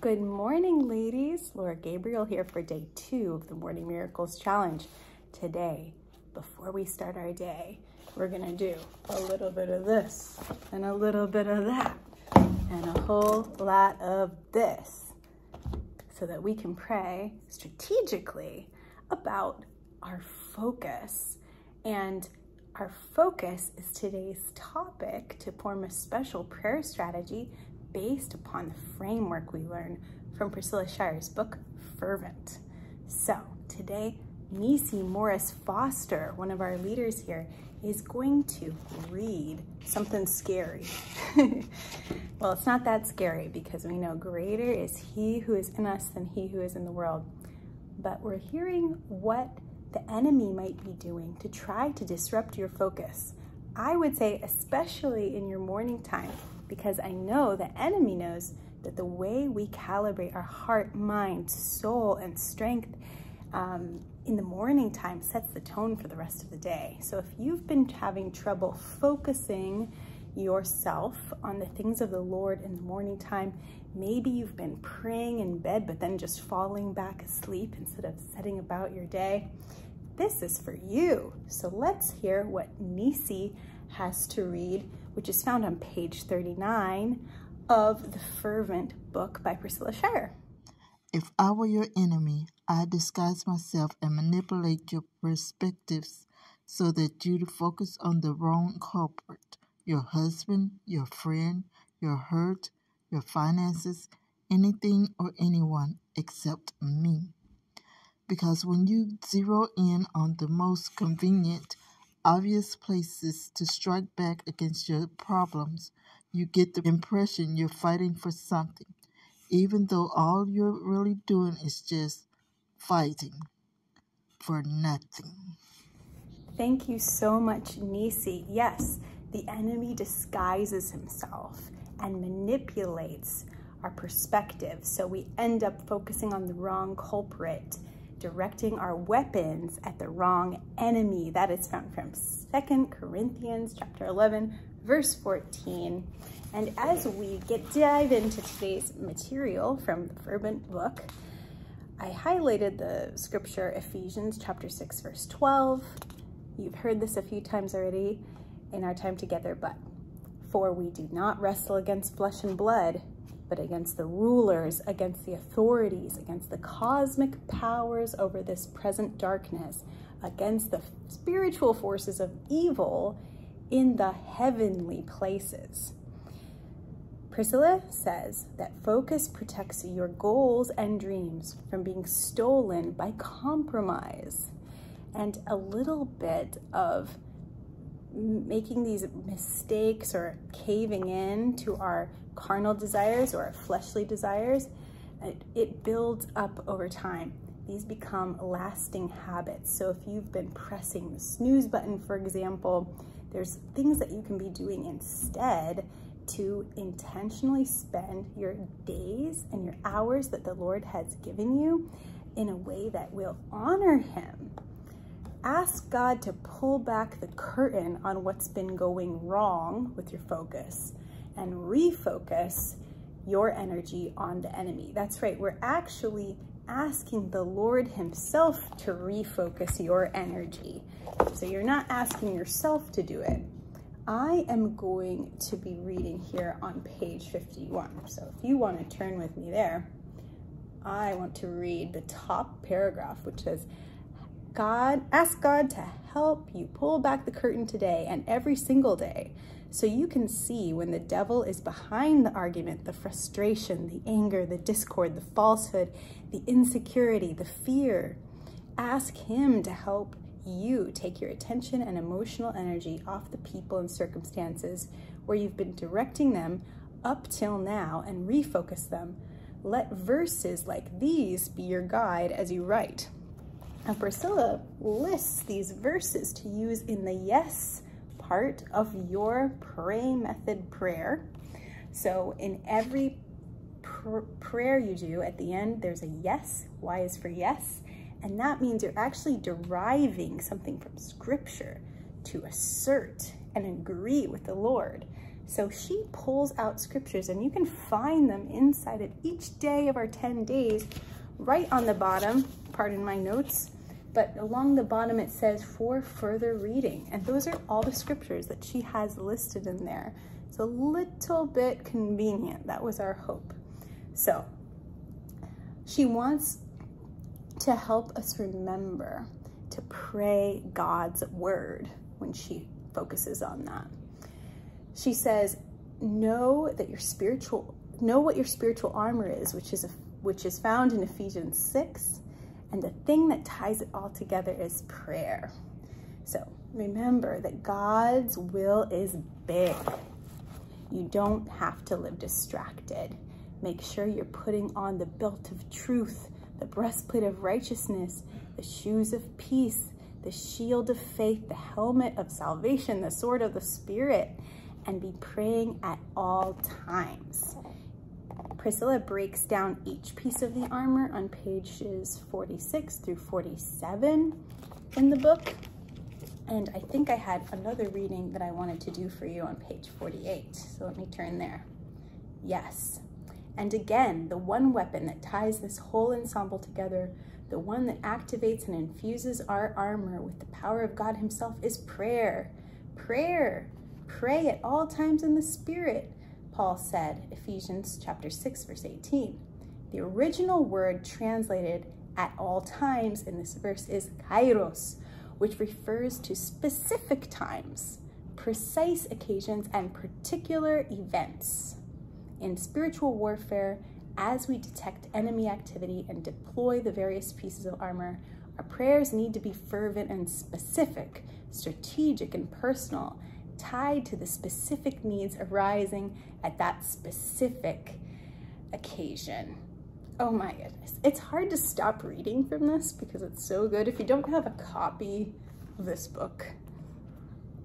Good morning, ladies. Laura Gabriel here for day two of the Morning Miracles Challenge. Today, before we start our day, we're gonna do a little bit of this and a little bit of that and a whole lot of this so that we can pray strategically about our focus. And our focus is today's topic to form a special prayer strategy based upon the framework we learn from Priscilla Shirer's book, Fervent. So today, Nisi Morris Foster, one of our leaders here, is going to read something scary. well, it's not that scary because we know greater is he who is in us than he who is in the world. But we're hearing what the enemy might be doing to try to disrupt your focus. I would say, especially in your morning time, because I know the enemy knows that the way we calibrate our heart, mind, soul, and strength um, in the morning time sets the tone for the rest of the day. So if you've been having trouble focusing yourself on the things of the Lord in the morning time, maybe you've been praying in bed, but then just falling back asleep instead of setting about your day. This is for you. So let's hear what Nisi has to read which is found on page 39 of the Fervent book by Priscilla Shirer. If I were your enemy, I'd disguise myself and manipulate your perspectives so that you'd focus on the wrong culprit your husband, your friend, your hurt, your finances, anything or anyone except me. Because when you zero in on the most convenient, obvious places to strike back against your problems, you get the impression you're fighting for something, even though all you're really doing is just fighting for nothing. Thank you so much, Nisi. Yes, the enemy disguises himself and manipulates our perspective, so we end up focusing on the wrong culprit directing our weapons at the wrong enemy. That is found from Second Corinthians chapter 11, verse 14. And as we get dive into today's material from the Fervent book, I highlighted the scripture Ephesians chapter 6, verse 12. You've heard this a few times already in our time together, but for we do not wrestle against flesh and blood, but against the rulers, against the authorities, against the cosmic powers over this present darkness, against the spiritual forces of evil in the heavenly places. Priscilla says that focus protects your goals and dreams from being stolen by compromise and a little bit of making these mistakes or caving in to our carnal desires or our fleshly desires, it, it builds up over time. These become lasting habits. So if you've been pressing the snooze button, for example, there's things that you can be doing instead to intentionally spend your days and your hours that the Lord has given you in a way that will honor him ask God to pull back the curtain on what's been going wrong with your focus and refocus your energy on the enemy. That's right, we're actually asking the Lord himself to refocus your energy. So you're not asking yourself to do it. I am going to be reading here on page 51. So if you want to turn with me there, I want to read the top paragraph, which says, God, ask God to help you pull back the curtain today and every single day so you can see when the devil is behind the argument, the frustration, the anger, the discord, the falsehood, the insecurity, the fear. Ask him to help you take your attention and emotional energy off the people and circumstances where you've been directing them up till now and refocus them. Let verses like these be your guide as you write. And Priscilla lists these verses to use in the yes part of your pray method prayer. So in every pr prayer you do, at the end, there's a yes. Y is for yes. And that means you're actually deriving something from scripture to assert and agree with the Lord. So she pulls out scriptures and you can find them inside of each day of our 10 days, right on the bottom, pardon my notes, but along the bottom it says for further reading. And those are all the scriptures that she has listed in there. It's a little bit convenient. That was our hope. So she wants to help us remember to pray God's word when she focuses on that. She says, know that your spiritual, know what your spiritual armor is, which is, a, which is found in Ephesians 6. And the thing that ties it all together is prayer. So remember that God's will is big. You don't have to live distracted. Make sure you're putting on the belt of truth, the breastplate of righteousness, the shoes of peace, the shield of faith, the helmet of salvation, the sword of the spirit, and be praying at all times. Priscilla breaks down each piece of the armor on pages 46 through 47 in the book. And I think I had another reading that I wanted to do for you on page 48. So let me turn there. Yes. And again, the one weapon that ties this whole ensemble together, the one that activates and infuses our armor with the power of God himself is prayer. Prayer. Pray at all times in the Spirit, Paul said, Ephesians chapter 6, verse 18. The original word translated at all times in this verse is kairos, which refers to specific times, precise occasions, and particular events. In spiritual warfare, as we detect enemy activity and deploy the various pieces of armor, our prayers need to be fervent and specific, strategic and personal, tied to the specific needs arising at that specific occasion. Oh my goodness. It's hard to stop reading from this because it's so good. If you don't have a copy of this book,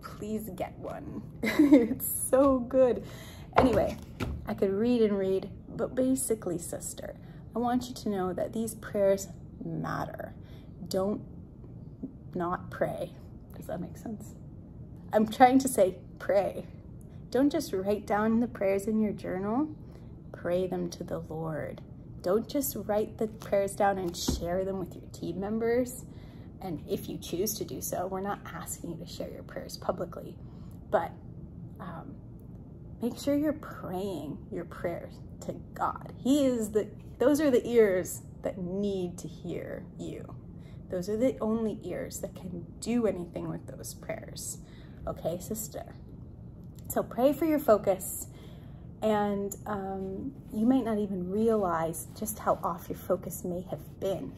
please get one. it's so good. Anyway, I could read and read, but basically, sister, I want you to know that these prayers matter. Don't not pray. Does that make sense? I'm trying to say pray. Don't just write down the prayers in your journal, pray them to the Lord. Don't just write the prayers down and share them with your team members. And if you choose to do so, we're not asking you to share your prayers publicly, but um, make sure you're praying your prayers to God. He is the, those are the ears that need to hear you. Those are the only ears that can do anything with those prayers okay, sister? So pray for your focus and um, you might not even realize just how off your focus may have been.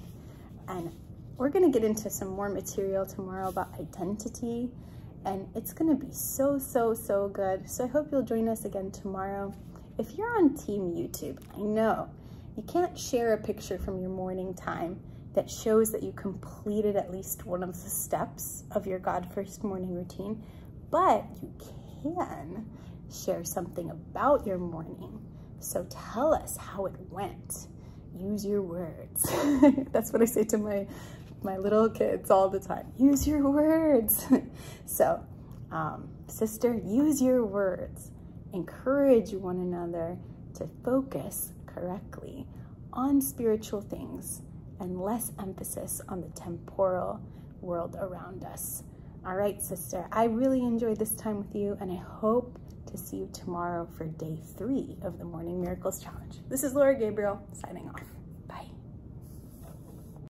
And we're gonna get into some more material tomorrow about identity and it's gonna be so, so, so good. So I hope you'll join us again tomorrow. If you're on Team YouTube, I know you can't share a picture from your morning time that shows that you completed at least one of the steps of your God First morning routine, but you can share something about your morning. So tell us how it went. Use your words. That's what I say to my, my little kids all the time. Use your words. so, um, sister, use your words. Encourage one another to focus correctly on spiritual things and less emphasis on the temporal world around us. All right, sister, I really enjoyed this time with you and I hope to see you tomorrow for day three of the Morning Miracles Challenge. This is Laura Gabriel signing off.